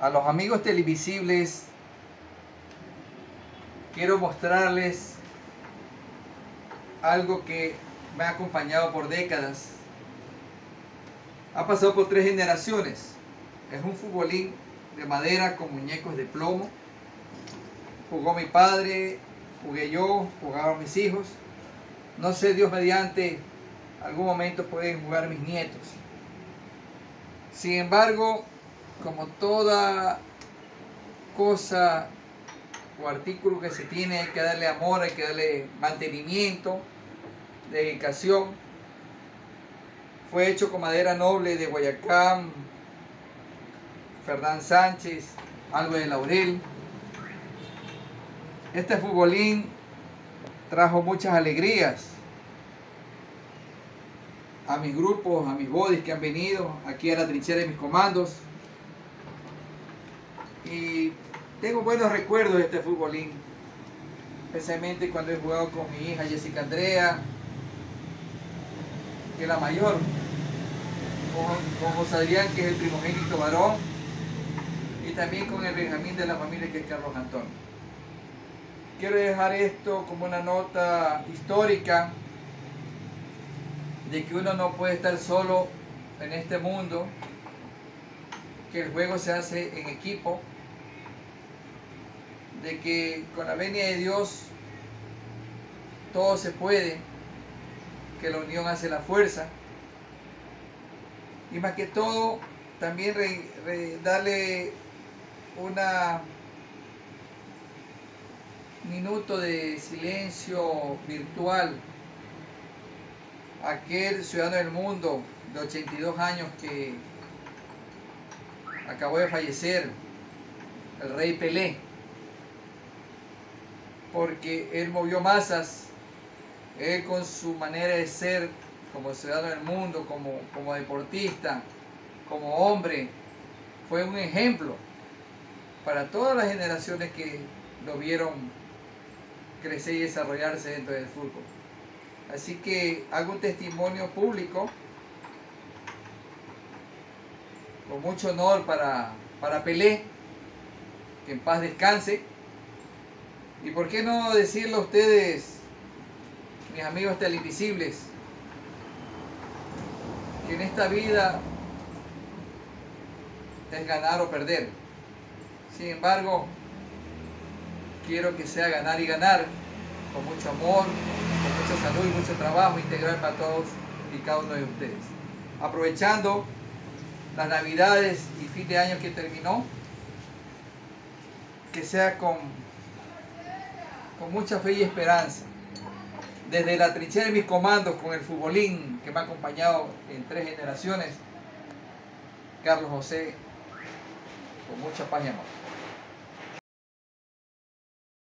a los amigos televisibles quiero mostrarles algo que me ha acompañado por décadas. Ha pasado por tres generaciones. Es un futbolín de madera con muñecos de plomo. Jugó mi padre, jugué yo, jugaron mis hijos. No sé, Dios mediante, algún momento pueden jugar mis nietos. Sin embargo, como toda cosa o artículo que se tiene, hay que darle amor, hay que darle mantenimiento, dedicación. Fue hecho con madera noble de Guayacán, Fernán Sánchez, algo de Laurel. Este futbolín trajo muchas alegrías a mis grupos, a mis bodies que han venido aquí a la trinchera de mis comandos. Y tengo buenos recuerdos de este futbolín, especialmente cuando he jugado con mi hija Jessica Andrea, que es la mayor, con, José Adrián, que es el primogénito varón, y también con el Benjamín de la familia, que es Carlos Antonio. Quiero dejar esto como una nota histórica de que uno no puede estar solo en este mundo, que el juego se hace en equipo, de que con la venia de Dios todo se puede, que la unión hace la fuerza, y más que todo también darle una minuto de silencio virtual a aquel ciudadano del mundo de 82 años que acabó de fallecer, el rey Pelé, porque él movió masas, él con su manera de ser como ciudadano del mundo, como, como deportista, como hombre, fue un ejemplo para todas las generaciones que lo vieron crecer y desarrollarse dentro del fútbol. Así que hago un testimonio público con mucho honor para, para Pelé, que en paz descanse. Y por qué no decirlo a ustedes, mis amigos televisibles, que en esta vida es ganar o perder. Sin embargo, quiero que sea ganar y ganar, con mucho amor, con mucha salud y mucho trabajo integral para todos y cada uno de ustedes. Aprovechando las navidades y fin de año que terminó, que sea con, con mucha fe y esperanza. Desde la trinchera de mis comandos, con el futbolín que me ha acompañado en tres generaciones, Carlos José, con mucha paz y amor.